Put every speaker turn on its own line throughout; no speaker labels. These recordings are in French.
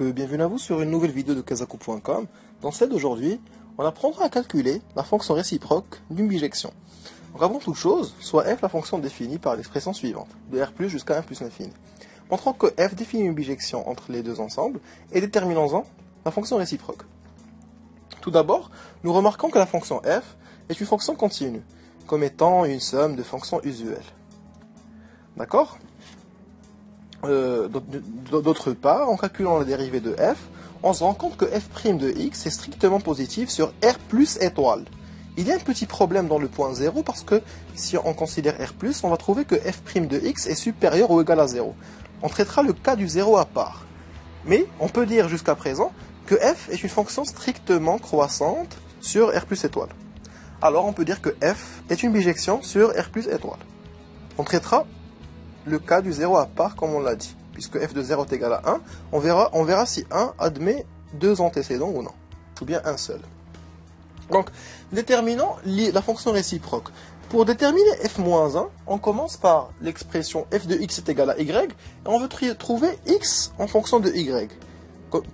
Euh, bienvenue à vous sur une nouvelle vidéo de kazaku.com. Dans celle d'aujourd'hui, on apprendra à calculer la fonction réciproque d'une bijection. Donc avant toute chose, soit f la fonction définie par l'expression suivante, de r plus jusqu'à 1 plus l'infini. Montrons que f définit une bijection entre les deux ensembles et déterminons-en la fonction réciproque. Tout d'abord, nous remarquons que la fonction f est une fonction continue, comme étant une somme de fonctions usuelles. D'accord? Euh, D'autre part, en calculant la dérivée de f, on se rend compte que f' de x est strictement positif sur r plus étoile. Il y a un petit problème dans le point 0 parce que si on considère r+, on va trouver que f' de x est supérieur ou égal à 0. On traitera le cas du 0 à part. Mais on peut dire jusqu'à présent que f est une fonction strictement croissante sur r plus étoile. Alors on peut dire que f est une bijection sur r plus étoile. On traitera le cas du 0 à part comme on l'a dit. Puisque f de 0 est égal à 1, on verra, on verra si 1 admet deux antécédents ou non. Ou bien un seul. Donc, déterminons la fonction réciproque. Pour déterminer f-1, on commence par l'expression f de x est égal à y, et on veut trouver x en fonction de y.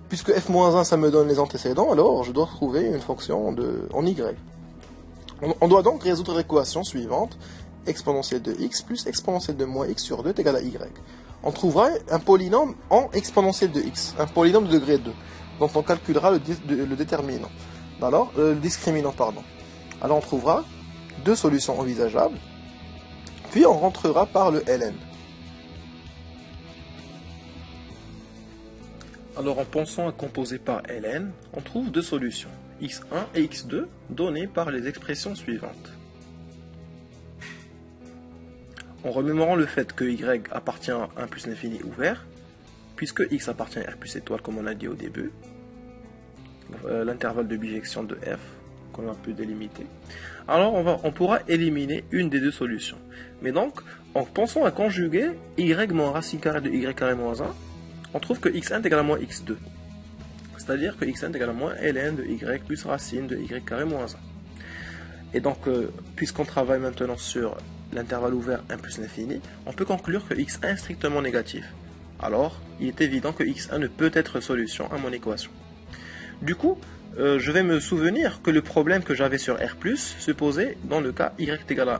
Puisque f-1 ça me donne les antécédents, alors je dois trouver une fonction de, en y. On doit donc résoudre l'équation suivante exponentielle de x plus exponentielle de moins x sur 2 est égal à y. On trouvera un polynôme en exponentielle de x, un polynôme de degré 2, dont on calculera le, déterminant. Alors, euh, discriminant, pardon. Alors on trouvera deux solutions envisageables, puis on rentrera par le ln. Alors en pensant à composer par ln, on trouve deux solutions, x1 et x2, données par les expressions suivantes. En remémorant le fait que y appartient à 1 plus l'infini ouvert, puisque x appartient à r plus étoile comme on a dit au début, euh, l'intervalle de bijection de f qu'on a pu délimiter, alors on, va, on pourra éliminer une des deux solutions. Mais donc, en pensant à conjuguer y moins racine carrée de y carré moins 1, on trouve que x1 est égal à moins x2. C'est-à-dire que x1 est égal à moins ln de y plus racine de y carré moins 1. Et donc, euh, puisqu'on travaille maintenant sur l'intervalle ouvert 1 plus l'infini, on peut conclure que x1 est strictement négatif. Alors, il est évident que x1 ne peut être solution à mon équation. Du coup, euh, je vais me souvenir que le problème que j'avais sur R+, se posait dans le cas y est égal à 1.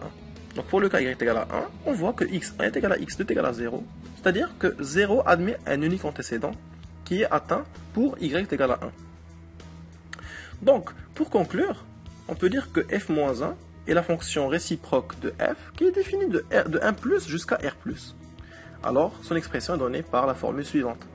Donc pour le cas y est égal à 1, on voit que x1 est égal à x2 est égal à 0. C'est-à-dire que 0 admet un unique antécédent qui est atteint pour y est égal à 1. Donc, pour conclure, on peut dire que f-1 et la fonction réciproque de f qui est définie de, R, de 1 jusqu'à r+. Alors, son expression est donnée par la formule suivante.